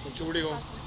So, Chudigo.